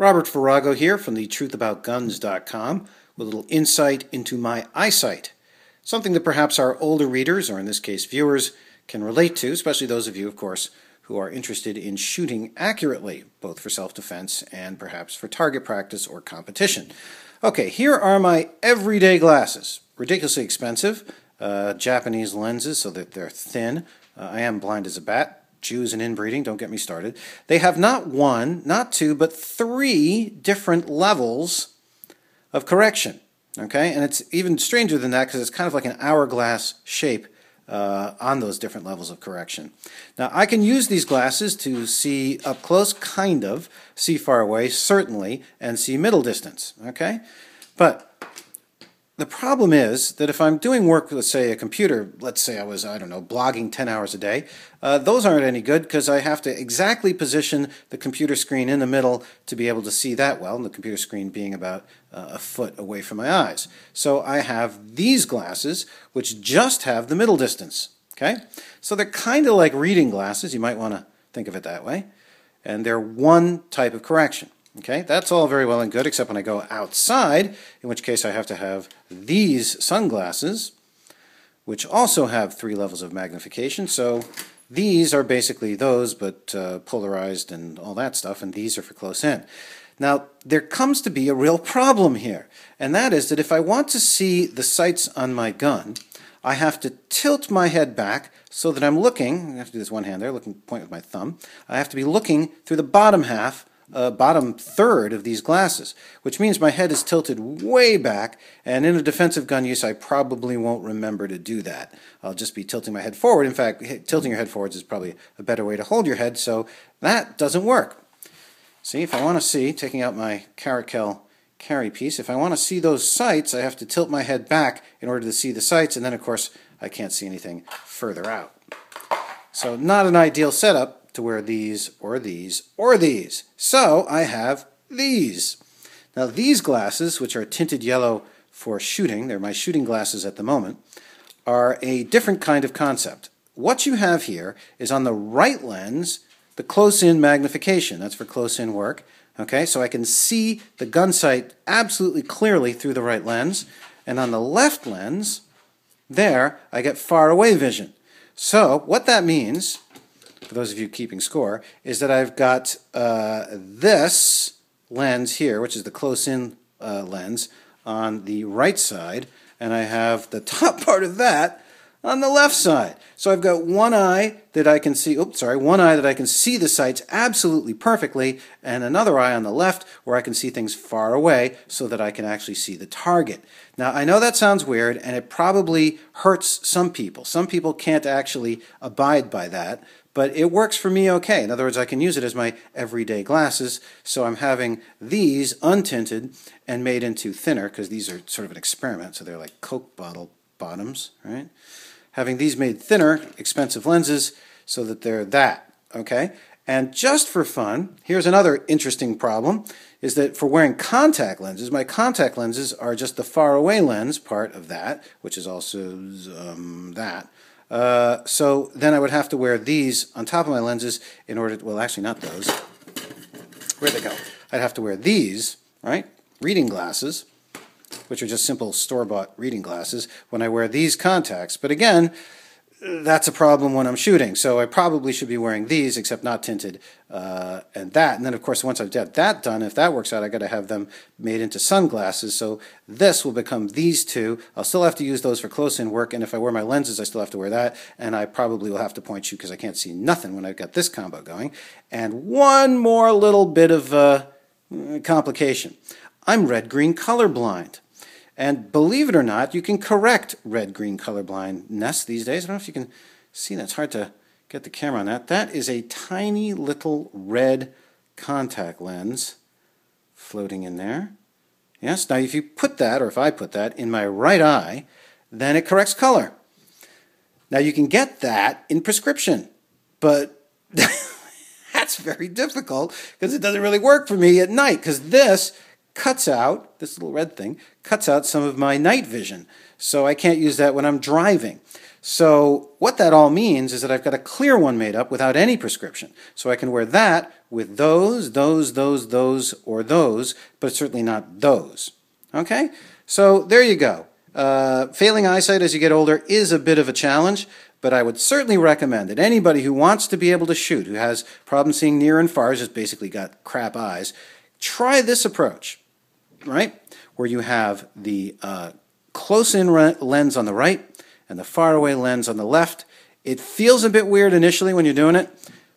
Robert Farago here from the truthaboutguns.com with a little insight into my eyesight. Something that perhaps our older readers, or in this case viewers, can relate to, especially those of you, of course, who are interested in shooting accurately, both for self defense and perhaps for target practice or competition. Okay, here are my everyday glasses. Ridiculously expensive, uh, Japanese lenses so that they're thin. Uh, I am blind as a bat, Jews and inbreeding, don't get me started. They have not one, not two, but three different levels of correction. Okay, and it's even stranger than that because it's kind of like an hourglass shape uh, on those different levels of correction. Now, I can use these glasses to see up close, kind of, see far away, certainly, and see middle distance. Okay, but the problem is that if I'm doing work with, say, a computer, let's say I was, I don't know, blogging 10 hours a day, uh, those aren't any good because I have to exactly position the computer screen in the middle to be able to see that well, and the computer screen being about uh, a foot away from my eyes. So I have these glasses, which just have the middle distance. Okay? So they're kind of like reading glasses. You might want to think of it that way. And they're one type of correction. Okay, that's all very well and good, except when I go outside, in which case I have to have these sunglasses, which also have three levels of magnification. So these are basically those, but uh, polarized and all that stuff, and these are for close in. Now, there comes to be a real problem here, and that is that if I want to see the sights on my gun, I have to tilt my head back so that I'm looking, I have to do this one hand there, looking point with my thumb, I have to be looking through the bottom half uh, bottom third of these glasses, which means my head is tilted way back, and in a defensive gun use, I probably won't remember to do that. I'll just be tilting my head forward. In fact, tilting your head forwards is probably a better way to hold your head, so that doesn't work. See, if I want to see, taking out my Caracal carry piece, if I want to see those sights, I have to tilt my head back in order to see the sights, and then, of course, I can't see anything further out. So not an ideal setup, to wear these or these or these. So I have these. Now these glasses, which are tinted yellow for shooting, they're my shooting glasses at the moment, are a different kind of concept. What you have here is on the right lens, the close-in magnification. That's for close-in work. Okay, so I can see the gun sight absolutely clearly through the right lens. And on the left lens, there, I get far away vision. So what that means for those of you keeping score, is that I've got uh, this lens here, which is the close-in uh, lens, on the right side, and I have the top part of that on the left side. So I've got one eye that I can see, oops, sorry, one eye that I can see the sights absolutely perfectly, and another eye on the left where I can see things far away so that I can actually see the target. Now, I know that sounds weird, and it probably hurts some people. Some people can't actually abide by that, but it works for me okay. In other words, I can use it as my everyday glasses. So I'm having these untinted and made into thinner because these are sort of an experiment. So they're like Coke bottle bottoms, right? Having these made thinner, expensive lenses, so that they're that, okay? And just for fun, here's another interesting problem, is that for wearing contact lenses, my contact lenses are just the far away lens part of that, which is also um, that. Uh, so then I would have to wear these on top of my lenses in order to, well, actually not those. Where'd they go? I'd have to wear these, right? Reading glasses, which are just simple store-bought reading glasses, when I wear these contacts. But again, that's a problem when I'm shooting. So I probably should be wearing these, except not tinted, uh, and that. And then, of course, once I've got that done, if that works out, I got to have them made into sunglasses. So this will become these two. I'll still have to use those for close-in work, and if I wear my lenses, I still have to wear that. And I probably will have to point shoot because I can't see nothing when I've got this combo going. And one more little bit of uh, complication. I'm red-green colorblind. And believe it or not, you can correct red-green colorblindness these days. I don't know if you can see that. It's hard to get the camera on that. That is a tiny little red contact lens floating in there. Yes, now if you put that, or if I put that, in my right eye, then it corrects color. Now you can get that in prescription, but that's very difficult because it doesn't really work for me at night because this cuts out, this little red thing, cuts out some of my night vision. So I can't use that when I'm driving. So what that all means is that I've got a clear one made up without any prescription. So I can wear that with those, those, those, those, or those, but certainly not those. Okay? So there you go. Uh, failing eyesight as you get older is a bit of a challenge, but I would certainly recommend that anybody who wants to be able to shoot, who has problems seeing near and far, has basically got crap eyes, try this approach, right? Where you have the uh, close-in lens on the right and the faraway lens on the left. It feels a bit weird initially when you're doing it,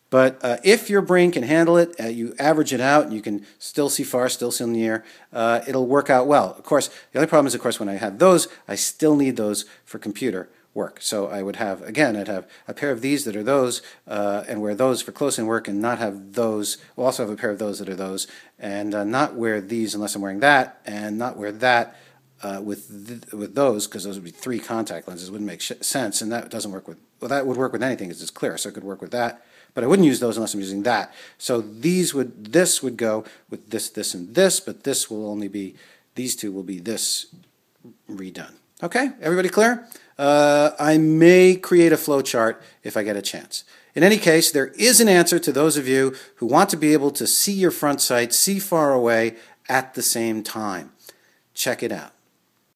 but uh, if your brain can handle it, uh, you average it out, and you can still see far, still see near, uh, it'll work out well. Of course, the only problem is, of course, when I have those, I still need those for computer work. So I would have, again, I'd have a pair of these that are those, uh, and wear those for close-in work, and not have those, we'll also have a pair of those that are those, and uh, not wear these unless I'm wearing that, and not wear that uh, with th with those because those would be three contact lenses wouldn't make sense and that doesn't work with well that would work with anything because it's clear so it could work with that but I wouldn't use those unless I'm using that so these would this would go with this this and this but this will only be these two will be this redone okay everybody clear? Uh, I may create a flow chart if I get a chance. In any case there is an answer to those of you who want to be able to see your front sight see far away at the same time. Check it out